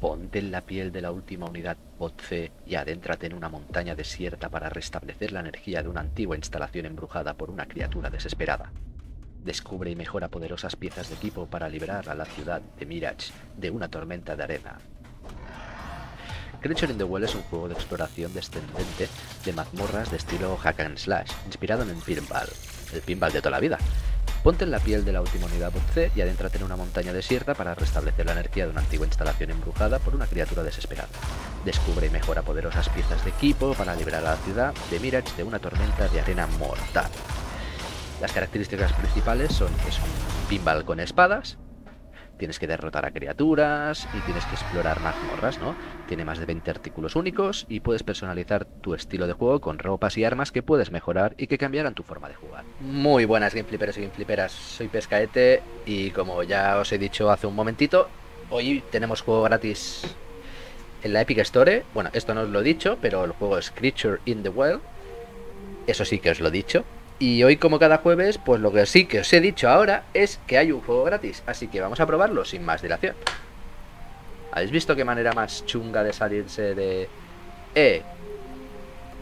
Ponte en la piel de la última unidad Bot C y adéntrate en una montaña desierta para restablecer la energía de una antigua instalación embrujada por una criatura desesperada. Descubre y mejora poderosas piezas de equipo para liberar a la ciudad de Mirage de una tormenta de arena. Creature in the Well es un juego de exploración descendente de mazmorras de estilo hack and slash, inspirado en el pinball, el pinball de toda la vida. Ponte en la piel de la última unidad C y adéntrate en una montaña desierta para restablecer la energía de una antigua instalación embrujada por una criatura desesperada. Descubre y mejora poderosas piezas de equipo para liberar a la ciudad de Mirage de una tormenta de arena mortal. Las características principales son que es un pinball con espadas, tienes que derrotar a criaturas y tienes que explorar mazmorras, ¿no? Tiene más de 20 artículos únicos y puedes personalizar tu estilo de juego con ropas y armas que puedes mejorar y que cambiarán tu forma de jugar. Muy buenas gameflippers y gameflipperas, soy Pescaete y como ya os he dicho hace un momentito, hoy tenemos juego gratis en la Epic Store. Bueno, esto no os lo he dicho, pero el juego es Creature in the Well. Eso sí que os lo he dicho. Y hoy, como cada jueves, pues lo que sí que os he dicho ahora es que hay un juego gratis. Así que vamos a probarlo sin más dilación. ¿Habéis visto qué manera más chunga de salirse de... Eh,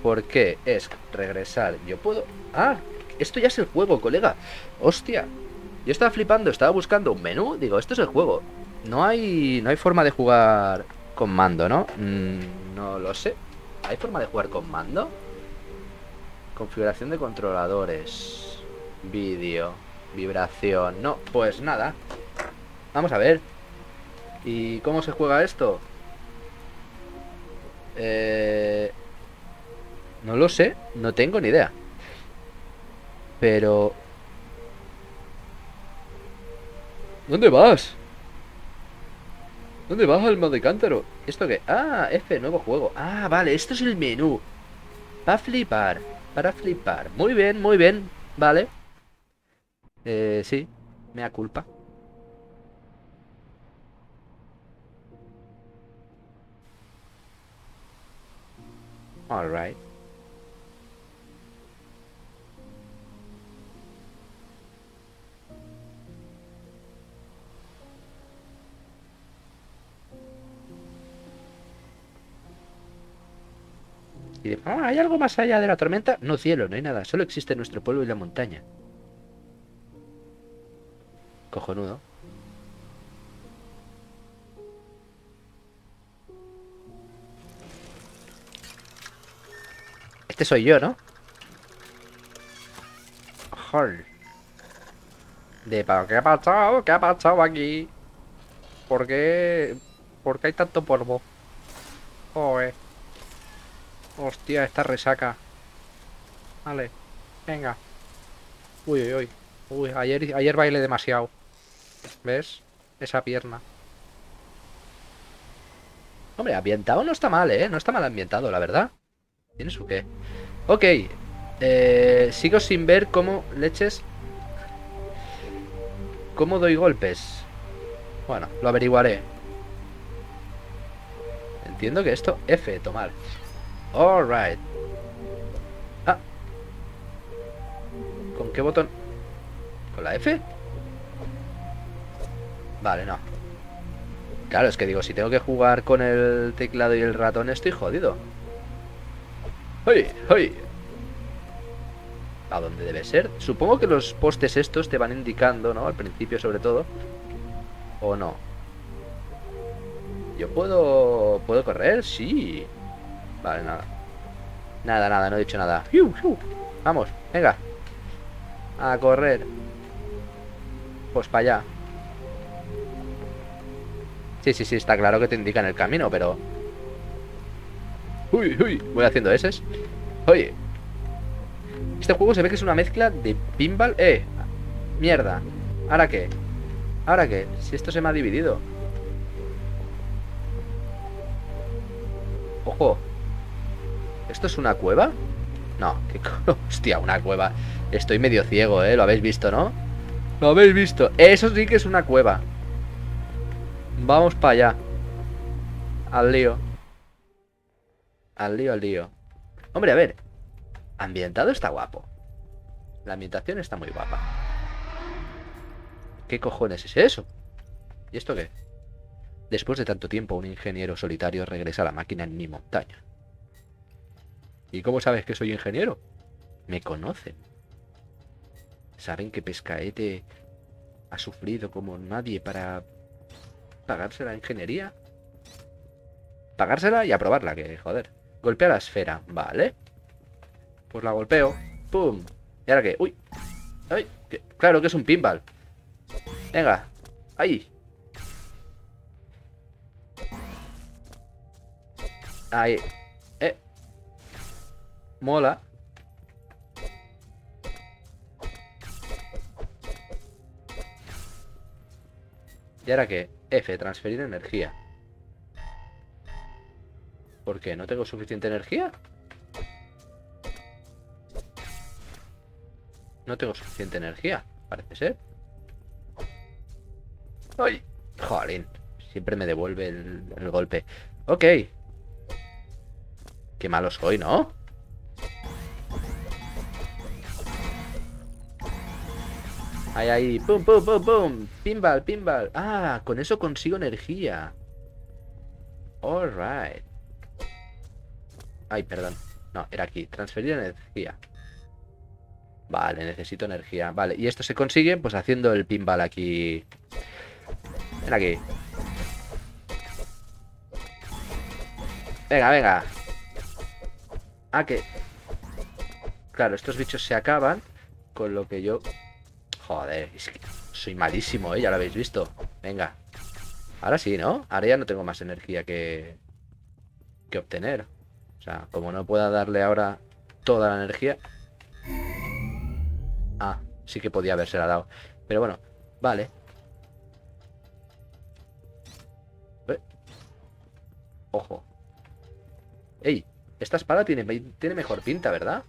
¿por qué es regresar? Yo puedo... Ah, esto ya es el juego, colega. Hostia. Yo estaba flipando, estaba buscando un menú. Digo, esto es el juego. No hay, no hay forma de jugar con mando, ¿no? Mm, no lo sé. ¿Hay forma de jugar con mando? Configuración de controladores. Vídeo. Vibración. No, pues nada. Vamos a ver. ¿Y cómo se juega esto? Eh... No lo sé. No tengo ni idea. Pero... ¿Dónde vas? ¿Dónde vas, alma de cántaro? ¿Esto qué? Ah, F, nuevo juego. Ah, vale, esto es el menú. Va a flipar para flipar. Muy bien, muy bien. Vale. Eh, sí, me da culpa. Alright. Ah, ¿hay algo más allá de la tormenta? No, cielo, no hay nada. Solo existe nuestro pueblo y la montaña. Cojonudo. Este soy yo, ¿no? Joder. De, ¿qué ha pasado? ¿Qué ha pasado aquí? ¿Por qué? ¿Por qué hay tanto polvo? Joder. Hostia, esta resaca. Vale, venga. Uy, uy, uy. Uy, ayer, ayer bailé demasiado. ¿Ves? Esa pierna. Hombre, ambientado no está mal, ¿eh? No está mal ambientado, la verdad. ¿Tienes o qué? Ok. Eh, sigo sin ver cómo leches... ¿Cómo doy golpes? Bueno, lo averiguaré. Entiendo que esto... F, tomar. Alright. Ah. ¿Con qué botón? ¿Con la F? Vale, no. Claro, es que digo, si tengo que jugar con el teclado y el ratón estoy jodido. ¡Ay! ¡Ay! ¿A dónde debe ser? Supongo que los postes estos te van indicando, ¿no? Al principio sobre todo. ¿O no? ¿Yo puedo... ¿Puedo correr? Sí. Vale, nada. Nada, nada, no he dicho nada. Vamos, venga. A correr. Pues para allá. Sí, sí, sí, está claro que te indican el camino, pero... Uy, uy, voy haciendo ese. Oye. Este juego se ve que es una mezcla de pinball... ¡Eh! Mierda. ¿Ahora qué? ¿Ahora qué? Si esto se me ha dividido. Ojo. ¿Esto es una cueva? No, qué hostia, una cueva. Estoy medio ciego, ¿eh? Lo habéis visto, ¿no? Lo habéis visto. Eso sí que es una cueva. Vamos para allá. Al lío. Al lío, al lío. Hombre, a ver. Ambientado está guapo. La ambientación está muy guapa. ¿Qué cojones es eso? ¿Y esto qué? Después de tanto tiempo, un ingeniero solitario regresa a la máquina en mi montaña. ¿Y cómo sabes que soy ingeniero? Me conocen. Saben que Pescaete ha sufrido como nadie para pagarse la ingeniería. Pagársela y aprobarla, que joder. Golpea la esfera, vale. Pues la golpeo. ¡Pum! ¿Y ahora qué? ¡Uy! ¡Ay! Claro que es un pinball. Venga. ¡Ahí! Ahí. Mola. ¿Y ahora qué? F, transferir energía. ¿Por qué? ¿No tengo suficiente energía? No tengo suficiente energía, parece ser. ¡Ay! Jolín. Siempre me devuelve el, el golpe. Ok. Qué malo soy, ¿no? Ahí, ahí. ¡Pum, pum, pum, pum! Pinball, pinball. Ah, con eso consigo energía. Alright. Ay, perdón. No, era aquí. Transferir energía. Vale, necesito energía. Vale, y esto se consigue pues haciendo el pinball aquí. Ven aquí. Venga, venga. Ah, que... Claro, estos bichos se acaban con lo que yo Joder, es soy malísimo, ¿eh? Ya lo habéis visto. Venga. Ahora sí, ¿no? Ahora ya no tengo más energía que... Que obtener. O sea, como no pueda darle ahora toda la energía... Ah, sí que podía haberse la dado. Pero bueno, vale. Ojo. Ey, esta espada tiene, tiene mejor pinta, ¿verdad?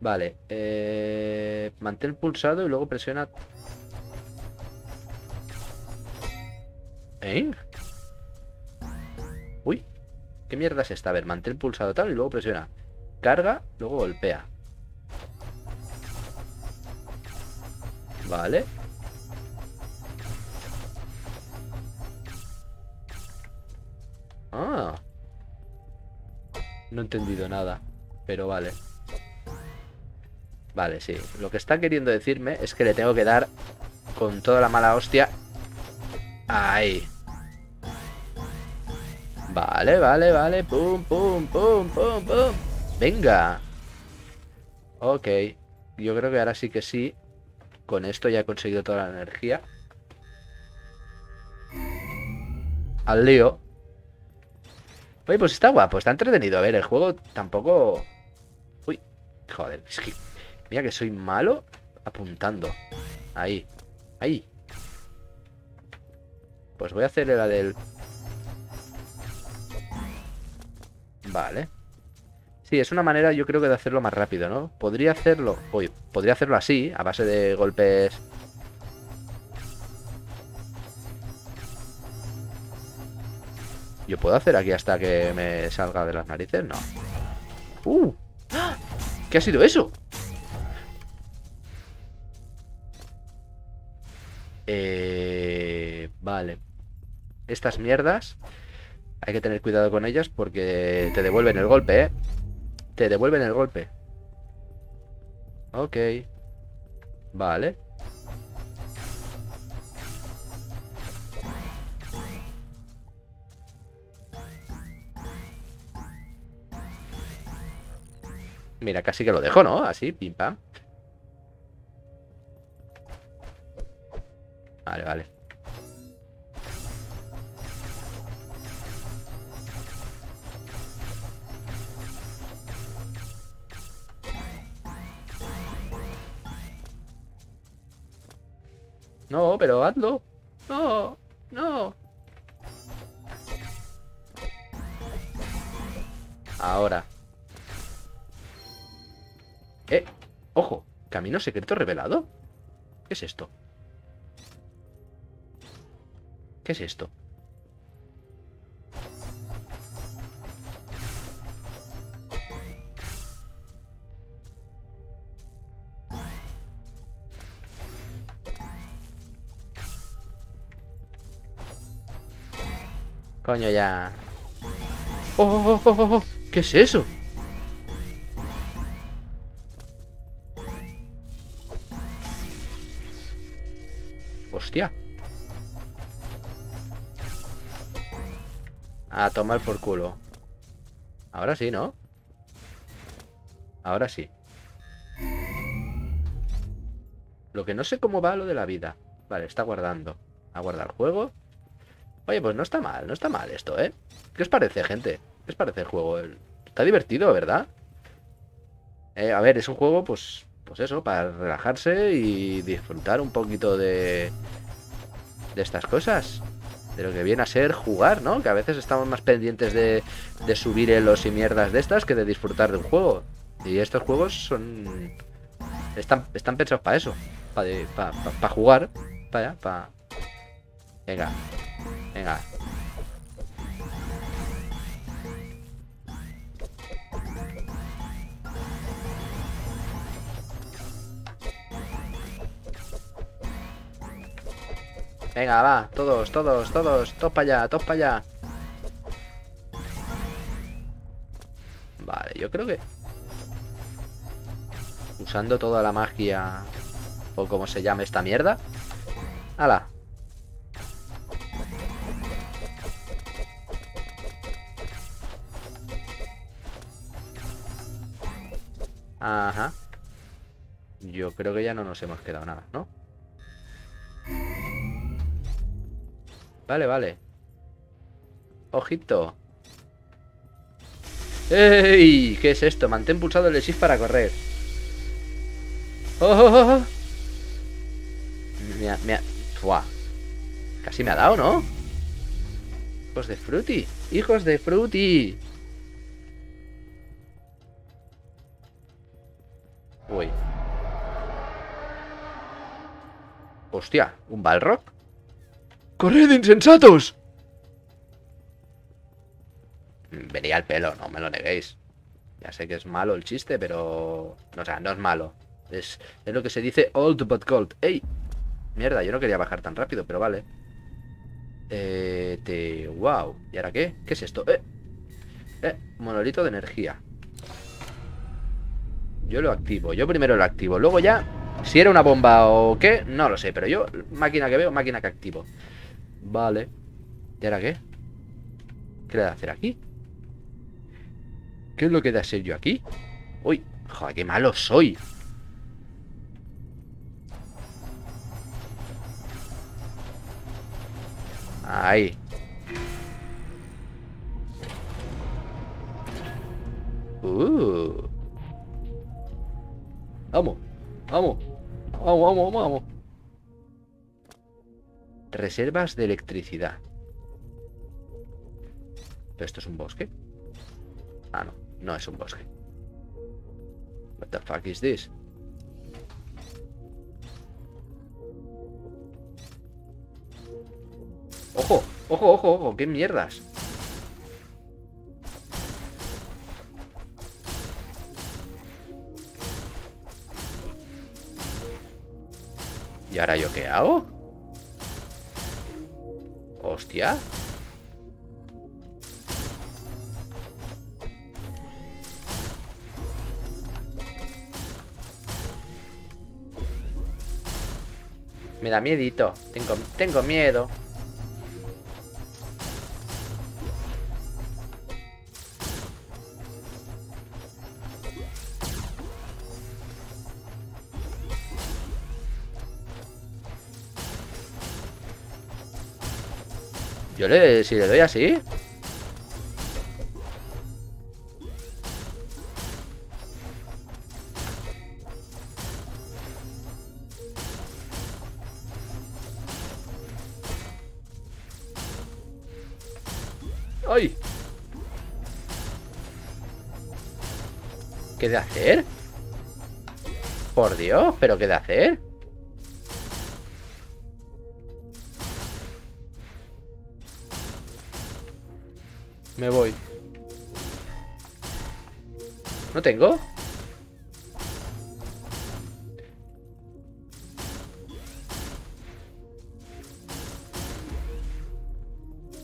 Vale. Eh, mantén pulsado y luego presiona... ¿Eh? Uy. ¿Qué mierda es esta? A ver, mantén pulsado tal y luego presiona. Carga, luego golpea. Vale. Ah. No he entendido nada. Pero vale. Vale, sí. Lo que está queriendo decirme es que le tengo que dar con toda la mala hostia. Ahí. Vale, vale, vale. Pum, pum, pum, pum, pum. Venga. Ok. Yo creo que ahora sí que sí. Con esto ya he conseguido toda la energía. Al lío. Oye, pues está guapo, está entretenido. A ver, el juego tampoco... Uy, joder, es Mira que soy malo apuntando. Ahí. Ahí. Pues voy a hacer la del... Vale. Sí, es una manera yo creo que de hacerlo más rápido, ¿no? Podría hacerlo... Uy, podría hacerlo así, a base de golpes... ¿Yo puedo hacer aquí hasta que me salga de las narices? No. ¡Uh! ¿Qué ha sido eso? Eh, vale. Estas mierdas hay que tener cuidado con ellas porque te devuelven el golpe, ¿eh? Te devuelven el golpe. Ok. Vale. Mira, casi que lo dejo, ¿no? Así, pim pam. Vale, vale. No, pero hazlo. No, no. Ahora. Eh, ojo, camino secreto revelado. ¿Qué es esto? ¿Qué es esto? Coño, ya. ¡Oh, oh, oh, oh, oh! ¿Qué es eso? Hostia. A tomar por culo. Ahora sí, ¿no? Ahora sí. Lo que no sé cómo va lo de la vida. Vale, está guardando. A guardar juego. Oye, pues no está mal, no está mal esto, ¿eh? ¿Qué os parece, gente? ¿Qué os parece el juego? Está divertido, ¿verdad? Eh, a ver, es un juego, pues, pues eso, para relajarse y disfrutar un poquito de, de estas cosas. De lo que viene a ser jugar, ¿no? Que a veces estamos más pendientes de, de subir hilos y mierdas de estas que de disfrutar de un juego. Y estos juegos son... Están, están pensados para eso. Para pa, jugar. Para para... Venga. Venga. Venga, va, todos, todos, todos, todos para allá, todos para allá. Vale, yo creo que... Usando toda la magia... O como se llame esta mierda. ¡Hala! Ajá. Yo creo que ya no nos hemos quedado nada, ¿no? Vale, vale. Ojito. ¡Ey! ¿Qué es esto? Mantén pulsado el shift para correr. ¡Oh, oh, oh! oh! Me ha, me ha... Casi me ha dado, ¿no? Hijos de Fruity. Hijos de Fruity. Uy. Hostia, ¿un Balrog? ¡Corred, insensatos! Venía al pelo, no me lo neguéis. Ya sé que es malo el chiste, pero... O sea, no es malo. Es, es lo que se dice old but gold. ¡Ey! Mierda, yo no quería bajar tan rápido, pero vale. Eh, te... Wow. ¿Y ahora qué? ¿Qué es esto? Eh. Eh, monolito de energía. Yo lo activo. Yo primero lo activo. Luego ya, si era una bomba o qué, no lo sé. Pero yo, máquina que veo, máquina que activo. Vale. ¿Y ahora qué? ¿Qué le de hacer aquí? ¿Qué es lo que de hacer yo aquí? Uy, joder, qué malo soy. Ahí. Uh. Vamos, vamos, vamos, vamos, vamos. Reservas de electricidad. ¿Pero esto es un bosque? Ah, no, no es un bosque. What the fuck is this? ¡Ojo! ¡Ojo, ojo, ojo! ¡Qué mierdas! ¿Y ahora yo qué hago? Me da miedito. Tengo, tengo miedo Si le doy así... ¡Ay! ¿Qué de hacer? Por Dios, ¿pero qué de hacer? Me voy. ¿No tengo?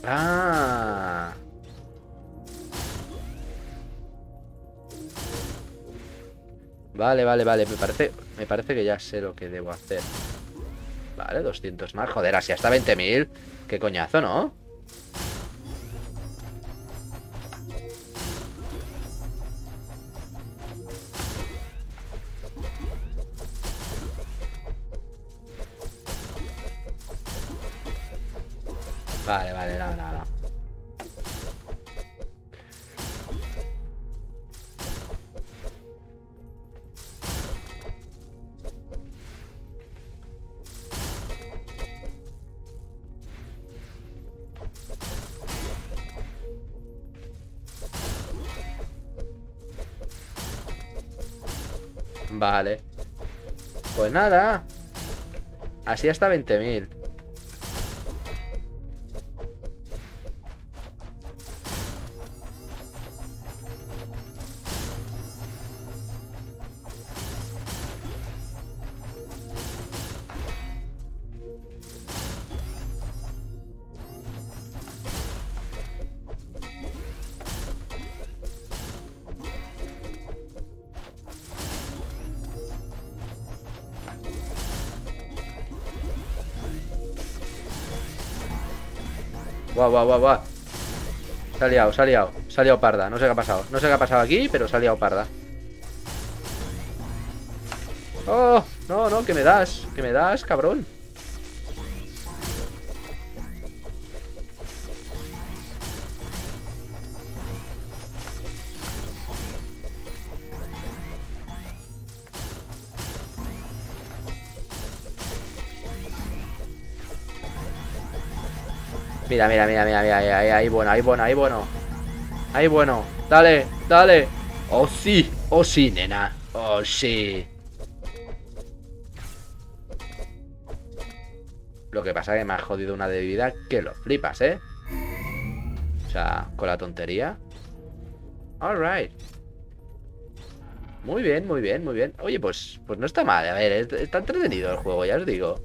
Ah. Vale, vale, vale. Me parece, me parece que ya sé lo que debo hacer. Vale, 200 más. Joder, así hasta 20.000. Qué coñazo, ¿no? Vale. Pues nada. Así hasta 20.000. Guau, guau, guau. Se ha liado, se ha liado. Se ha liado parda. No sé qué ha pasado. No sé qué ha pasado aquí, pero se ha liado parda. Oh, no, no, que me das. Que me das, cabrón. Mira, mira, mira, mira, mira, ahí, bueno, ahí bueno, ahí bueno. Ahí bueno. Dale, dale. Oh, sí. Oh, sí, nena. Oh, sí. Lo que pasa es que me ha jodido una de vida que lo flipas, ¿eh? O sea, con la tontería. Alright. Muy bien, muy bien, muy bien. Oye, pues, pues no está mal. A ver, está entretenido el juego, ya os digo.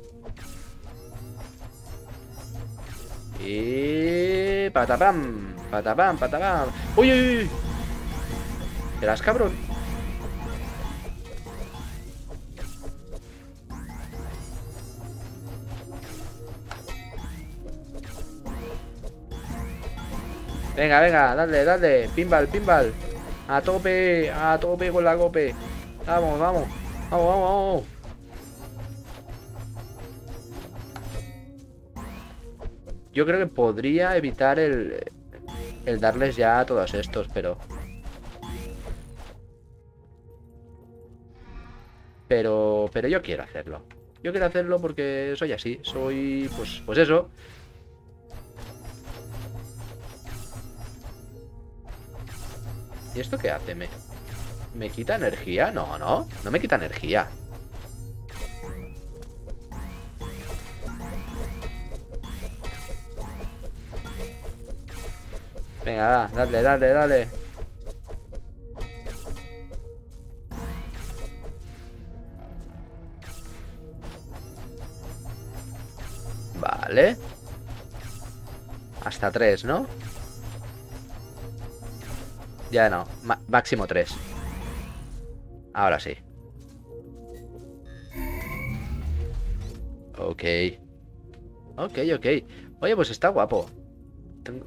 Y... Patapam, patapam, patapam. ¡Uy, uy, uy! ¿Eras cabrón? Venga, venga, dale, dale. Pinball, pinball. A tope, a tope con la cope. Vamos, vamos. Vamos, vamos, vamos. Yo creo que podría evitar el, el darles ya a todos estos, pero... Pero, pero yo quiero hacerlo. Yo quiero hacerlo porque soy así. Soy, pues, pues eso. ¿Y esto qué hace? ¿Me, ¿Me quita energía? No, no. No me quita energía. Venga, dale, dale, dale. Vale. Hasta tres, ¿no? Ya no. máximo tres. Ahora sí. Ok. Ok, ok. Oye, pues está guapo. Tengo...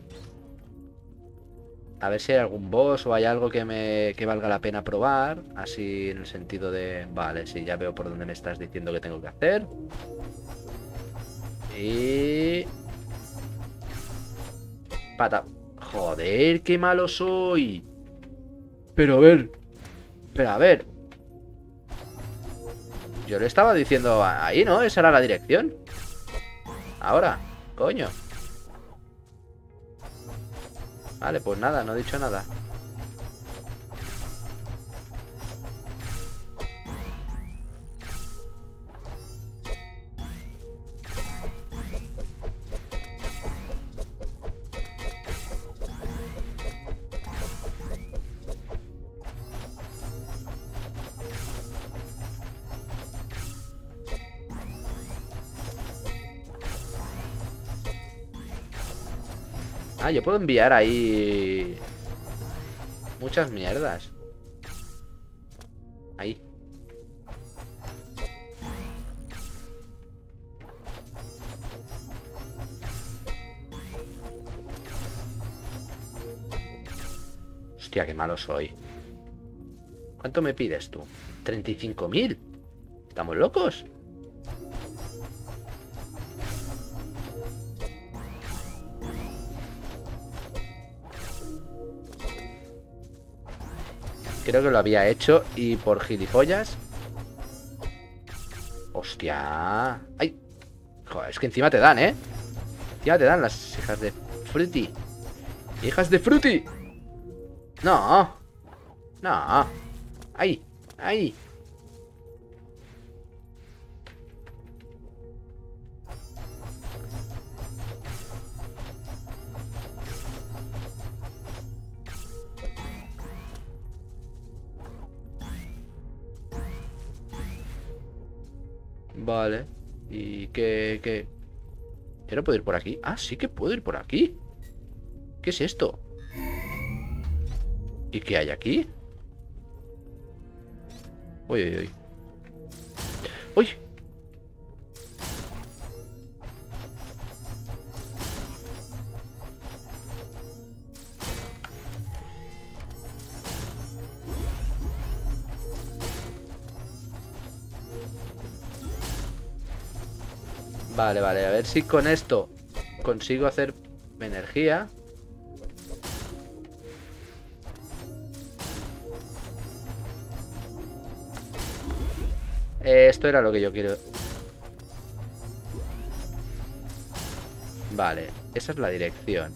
A ver si hay algún boss o hay algo que me que valga la pena probar. Así en el sentido de... Vale, sí, ya veo por dónde me estás diciendo que tengo que hacer. Y... Pata... Joder, qué malo soy. Pero a ver... Pero a ver... Yo le estaba diciendo ahí, ¿no? Esa era la dirección. Ahora, coño. Vale, pues nada, no he dicho nada. Ah, yo puedo enviar ahí... Muchas mierdas. Ahí. Hostia, qué malo soy. ¿Cuánto me pides tú? ¿35.000? ¿Estamos locos? Creo que lo había hecho y por gilipollas... ¡Hostia! ¡Ay! Joder, es que encima te dan, ¿eh? Ya te dan las hijas de Fruity. ¡Hijas de Fruity! No. No. Ahí. Ahí. Vale. ¿Y qué, qué? ¿Yo no puedo ir por aquí? Ah, sí que puedo ir por aquí. ¿Qué es esto? ¿Y qué hay aquí? Uy, uy, uy. ¡Uy! Vale, vale, a ver si con esto consigo hacer energía. Esto era lo que yo quiero. Vale, esa es la dirección.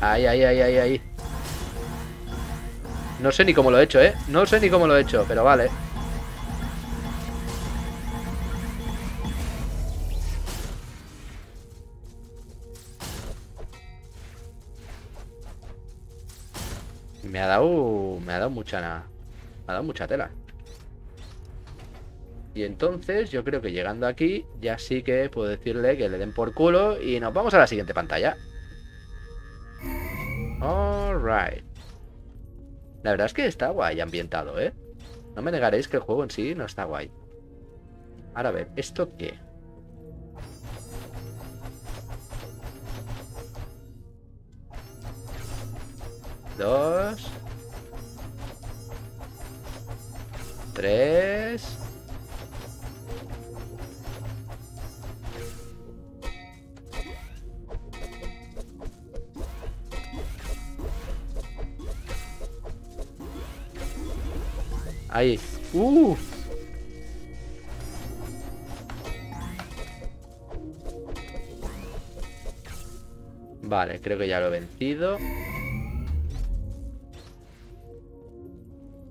Ahí, ahí, ahí, ahí, ahí. No sé ni cómo lo he hecho, ¿eh? No sé ni cómo lo he hecho, pero vale. Mucha... Ha dado mucha tela. Y entonces yo creo que llegando aquí ya sí que puedo decirle que le den por culo y nos vamos a la siguiente pantalla. Alright. La verdad es que está guay ambientado, ¿eh? No me negaréis que el juego en sí no está guay. Ahora a ver, ¿esto qué? Dos. Tres. Ahí. Vale, creo que ya lo he vencido.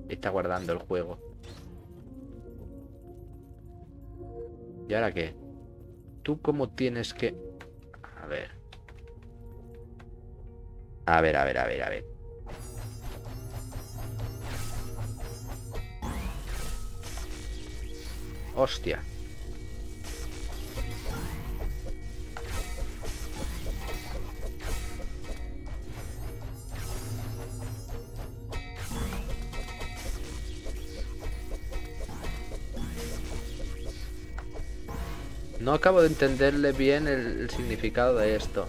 Está guardando el juego. ¿Y ahora qué? ¿Tú cómo tienes que...? A ver. A ver, a ver, a ver, a ver. Hostia. No acabo de entenderle bien el, significado de esto.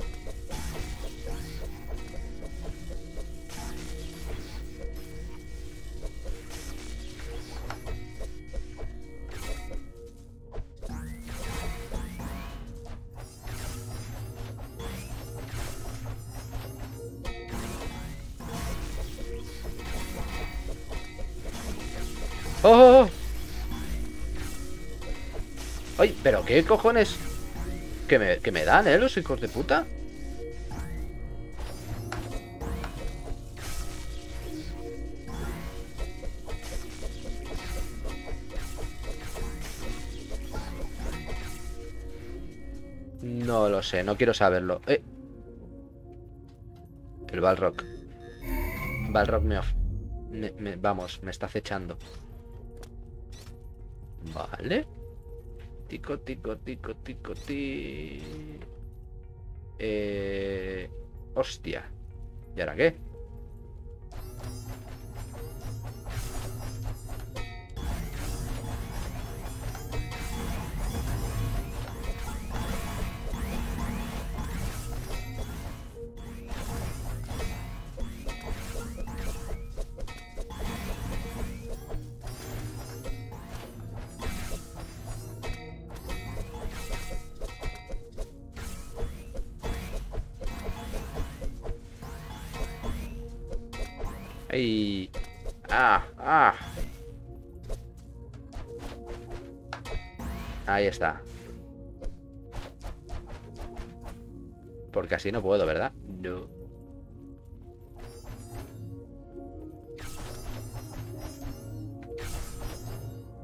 Qué cojones? Que me, dan, ¿eh? Los hijos de puta. No lo sé, no quiero saberlo. Eh. El Balrog. Balrog me, of- Vamos, me está acechando. Vale. Tico, tico, tico, tico, ti. Eh... Hostia. ¿Y ahora qué? Porque así no puedo, ¿verdad? No.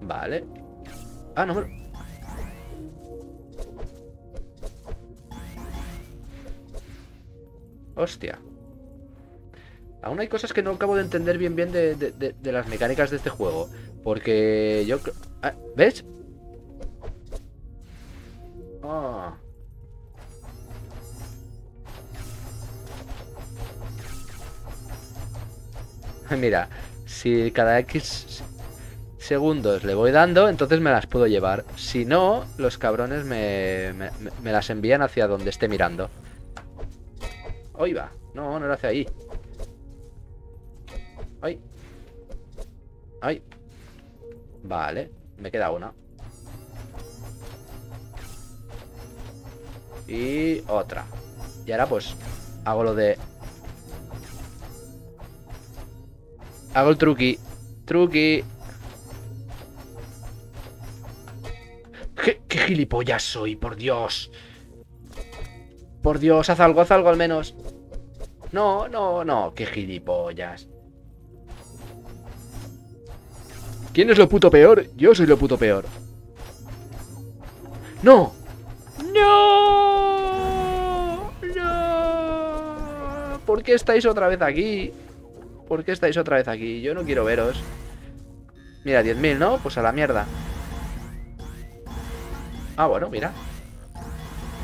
Vale. Ah, no Hostia. Aún hay cosas que no acabo de entender bien bien de, las mecánicas de este juego. Porque yo... Ah, ¿Ves? Ah. Mira, si cada X segundos le voy dando, entonces me las puedo llevar. Si no, los cabrones me, me, las envían hacia donde esté mirando. Hoy va. No, no lo hace ahí. ¡Ay! ¡Ay! Vale, me queda una. Y otra. Y ahora pues hago lo de... Hago el truqui. Truqui. ¿Qué, ¿Qué, gilipollas soy? Por Dios. Por Dios, haz algo, haz algo al menos. No, no, no. Qué gilipollas. ¿Quién es lo puto peor? Yo soy lo puto peor. ¡No! ¡No! ¡No! ¿Por qué estáis otra vez aquí? ¿Por qué estáis otra vez aquí? Yo no quiero veros. Mira, 10.000, ¿no? Pues a la mierda. Ah, bueno, mira.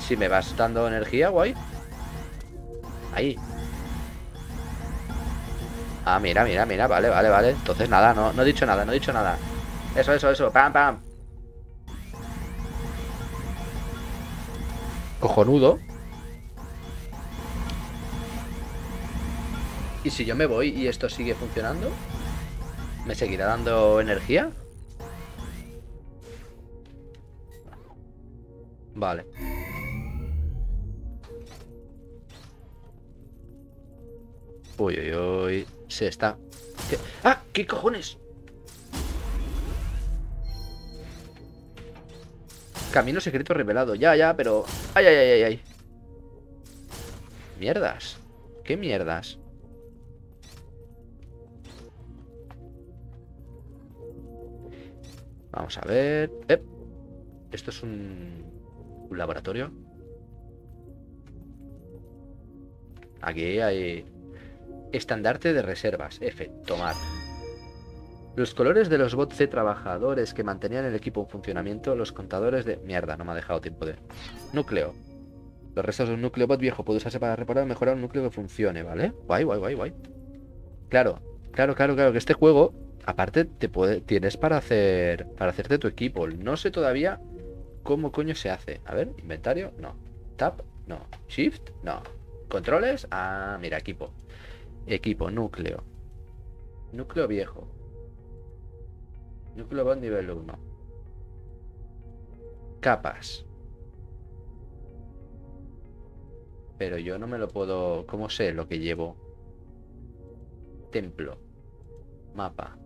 Si me vas dando energía, guay. Ahí. Ah, mira, mira, mira, vale, vale, vale Entonces nada, no, no he dicho nada, no he dicho nada Eso, eso, eso, pam, pam Cojonudo ¿Y si yo me voy y esto sigue funcionando? ¿Me seguirá dando energía? Vale Uy, uy, uy. Se está... ¡Ah! ¿Qué cojones? Camino secreto revelado. Ya, ya, pero... ¡Ay, ay, ay, ay! ay. Mierdas. ¿Qué mierdas? Vamos a ver... Esto es un... Laboratorio. Aquí hay Estandarte de reservas. F. Tomar. Los colores de los bots C trabajadores que mantenían el equipo en funcionamiento, los contadores de... Mierda, no me ha dejado tiempo de... Núcleo. Los restos de un núcleo bot viejo puede usarse para reparar o mejorar un núcleo que funcione, ¿vale? Guay, guay, guay, guay. Claro, claro, claro, claro, que este juego, aparte, te puede, tienes para hacer, para hacerte tu equipo. No sé todavía cómo coño se hace. A ver, inventario, no. Tab, no. Shift, no. Controles, ah, mira, equipo. Equipo, núcleo. Núcleo viejo. Núcleo bot nivel 1. Capas. Pero yo no me lo puedo... ¿Cómo sé lo que llevo? Templo. Mapa.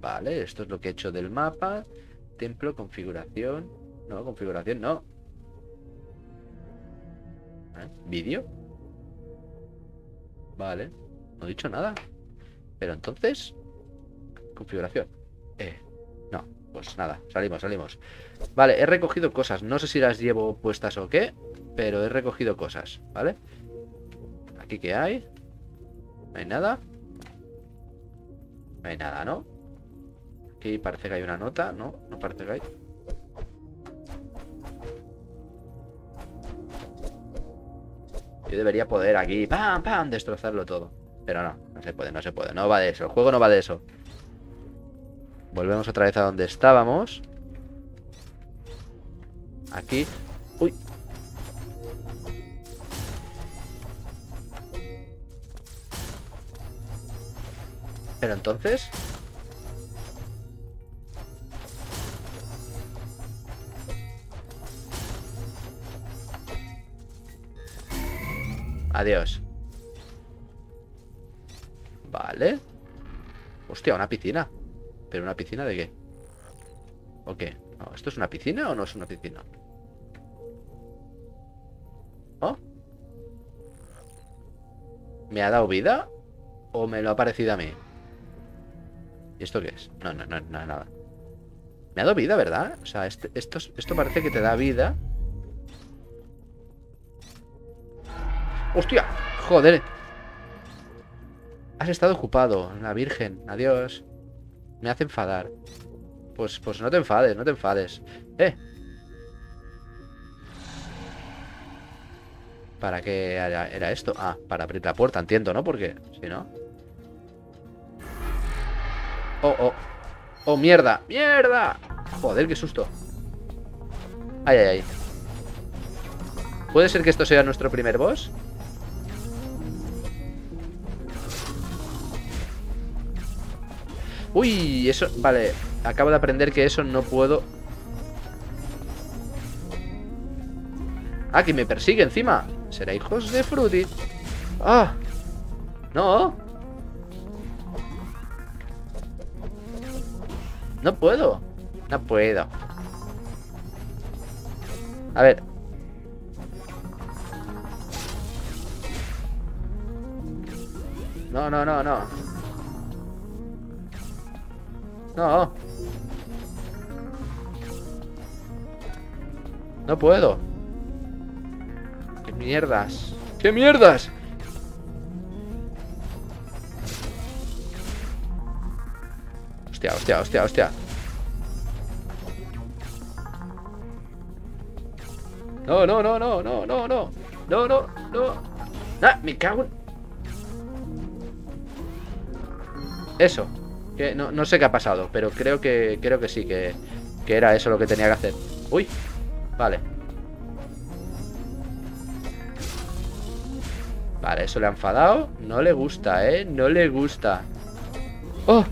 Vale, esto es lo que he hecho del mapa. Templo, configuración. No, configuración, no. ¿Eh? ¿Vídeo? Vale, no he dicho nada. Pero entonces... Configuración. Eh, no, pues nada, salimos, salimos. Vale, he recogido cosas. No sé si las llevo puestas o qué, pero he recogido cosas, ¿vale? Aquí que hay. No hay nada. No hay nada, ¿no? Aquí parece que hay una nota, ¿no? No parece que hay. Yo debería poder aquí, pam, pam, destrozarlo todo. Pero no, no se puede, no se puede. No va de eso, el juego no va de eso. Volvemos otra vez a donde estábamos. Aquí. Uy. Pero entonces... Adiós. Vale. Hostia, una piscina. ¿Pero una piscina de qué? ¿O qué? ¿Esto es una piscina o no es una piscina? ¿Oh? ¿Me ha dado vida? ¿O me lo ha parecido a mí? ¿Y esto qué es? No, no, no, no, nada. Me ha dado vida, ¿verdad? O sea, este, esto, esto parece que te da vida. ¡Hostia! Joder. Has estado ocupado. La Virgen. Adiós. Me hace enfadar. Pues, pues no te enfades, no te enfades. ¡Eh! ¿Para qué era, esto? Ah, para abrir la puerta, entiendo, ¿no? Porque, si no... Oh, oh. Oh, mierda. ¡Mierda! Joder, qué susto. Ay, ay, ay. ¿Puede ser que esto sea nuestro primer boss? Uy, eso... Vale, acabo de aprender que eso no puedo... Ah, que me persigue encima. Será hijos de Fruity Ah. No. No puedo. No puedo. A ver. No, no, no, no no. No puedo. ¡Qué mierdas! ¡Qué mierdas! Hostia, hostia, hostia, hostia. No, no, no, no, no, no, no. No, no, no. Ah, me cago en... Eso no, sé qué ha pasado, pero creo que creo que sí, que, que era eso lo que tenía que hacer. Uy, vale. Vale, eso le ha enfadado. No le gusta, ¿eh? No le gusta. ¡Oh!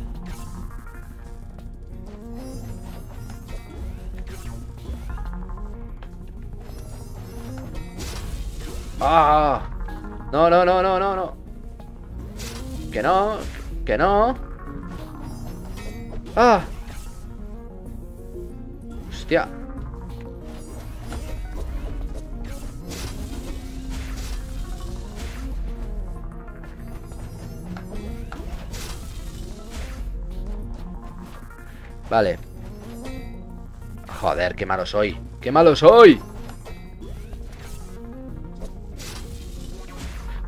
¡Ah! No, no, no, no, no, no. Que no, que no. ¡Ah! ¡Hostia! Vale. Joder, qué malo soy. ¡Qué malo soy!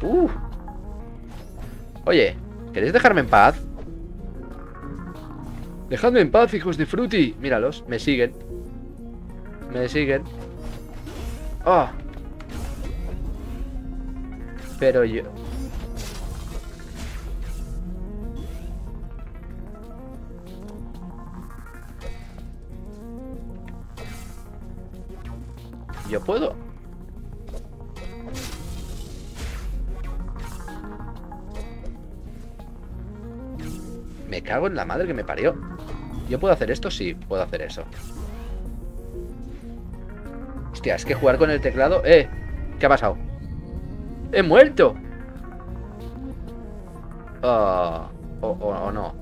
Uh. Oye, ¿queréis dejarme en paz? Dejadme en paz, hijos de Fruity. Míralos, me siguen. Me siguen. ¡Oh! Pero yo... ¿Yo puedo? Me cago en la madre que me parió. ¿Yo puedo hacer esto? Sí, puedo hacer eso. Hostia, es que jugar con el teclado... ¡Eh! ¿Qué ha pasado? ¡He muerto! Ah, o, no.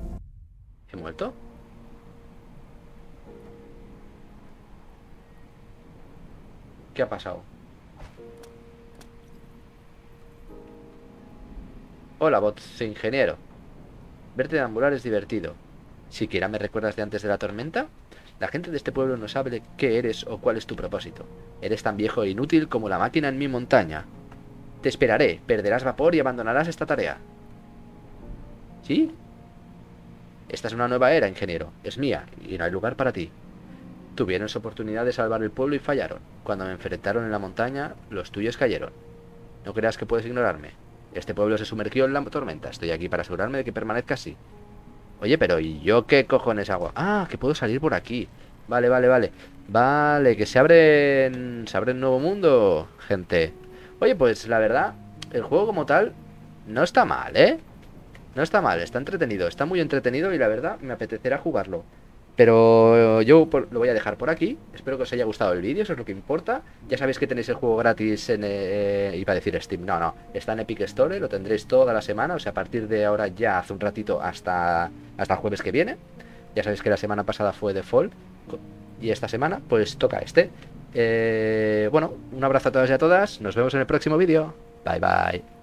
¿He muerto? ¿Qué ha pasado? Hola, bot ingeniero. Verte deambular es divertido. ¿Siquiera me recuerdas de antes de la tormenta? La gente de este pueblo no sabe qué eres o cuál es tu propósito. Eres tan viejo e inútil como la máquina en mi montaña. Te esperaré, perderás vapor y abandonarás esta tarea. ¿Sí? Esta es una nueva era, ingeniero. Es mía, y no hay lugar para ti. Tuvieron su oportunidad de salvar el pueblo y fallaron. Cuando me enfrentaron en la montaña, los tuyos cayeron. No creas que puedes ignorarme. Este pueblo se sumergió en la tormenta. Estoy aquí para asegurarme de que permanezca así. Oye, pero ¿y yo qué cojones hago? Ah, que puedo salir por aquí. Vale, vale, vale. Vale, que se abre... Se abre un nuevo mundo, gente. Oye, pues la verdad, el juego como tal no está mal, ¿eh? No está mal, está entretenido, está muy entretenido y la verdad me apetecerá jugarlo. Pero yo lo voy a dejar por aquí. Espero que os haya gustado el vídeo, eso es lo que importa. Ya sabéis que tenéis el juego gratis en... Eh, iba a decir Steam, no, no. Está en Epic Store, lo tendréis toda la semana. O sea, a partir de ahora ya hace un ratito hasta, hasta el jueves que viene. Ya sabéis que la semana pasada fue Default. Y esta semana pues toca este. Eh, bueno, un abrazo a todas y a todas. Nos vemos en el próximo vídeo. Bye bye.